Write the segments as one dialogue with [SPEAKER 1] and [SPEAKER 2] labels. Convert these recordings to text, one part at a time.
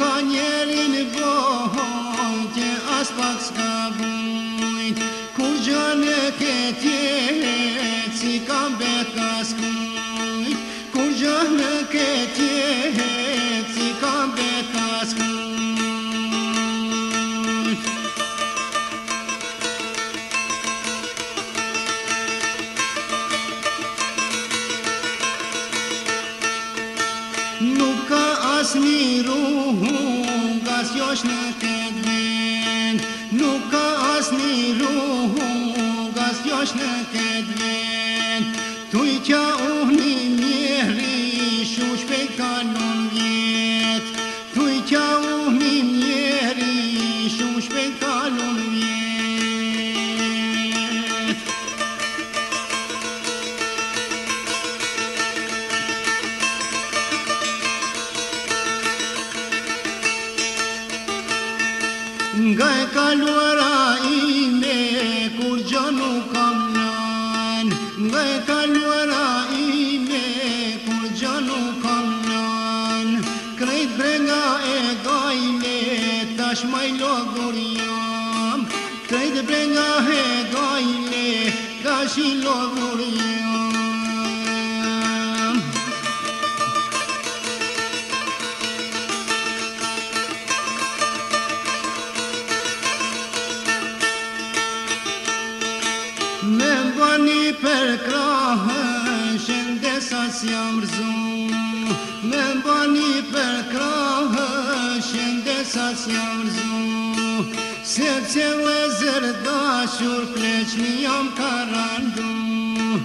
[SPEAKER 1] Nuk ka njelin bohën Të aspax ka bëj Kur janë ke tjetë Si kam bëjt ka s'kuj Kur janë ke tjetë Si ka bëjt ka s'kuj Nuk ka asmi ru گسيوش نكدن نو کاسني روهم گسيوش نكدن تو Nga e kaluara ime, kur gjo nuk kaluara ime, kur gjo nuk Krejt brenga e gajme, tash maj logur jam brenga e gajme, tash i logur jam Noi per crahă și-mi desasiam zum, Mem bani per crahă și-mi desasiam zum, Serțele zărdașuri pleci mi-am carandum,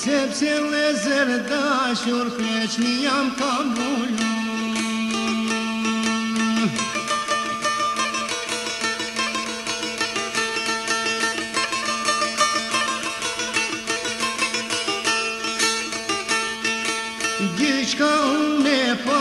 [SPEAKER 1] Serțele zărdașuri pleci mi-am cabulum, Gjeci ka unë pa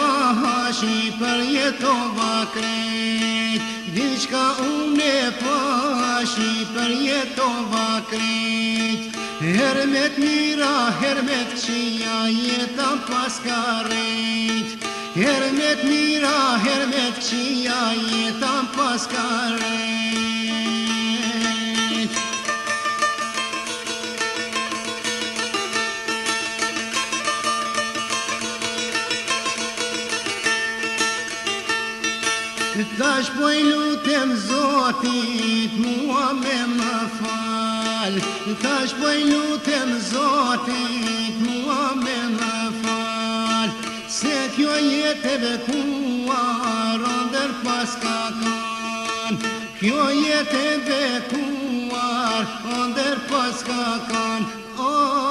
[SPEAKER 1] shi për jetova kërcit Gjeci unë pa shi për jetova kërcit
[SPEAKER 2] Hermet
[SPEAKER 1] mira hermetcia jetan pas karit Hermet mira hermetcia jetan pas karit Se tash po lutem Zotit mua me më fal Se tash po lutem Zotit mua me më fal Se kjo jetë e vetuar ndër pas ka kan Kjo jetë e vetuar ndër pas ka kan oh,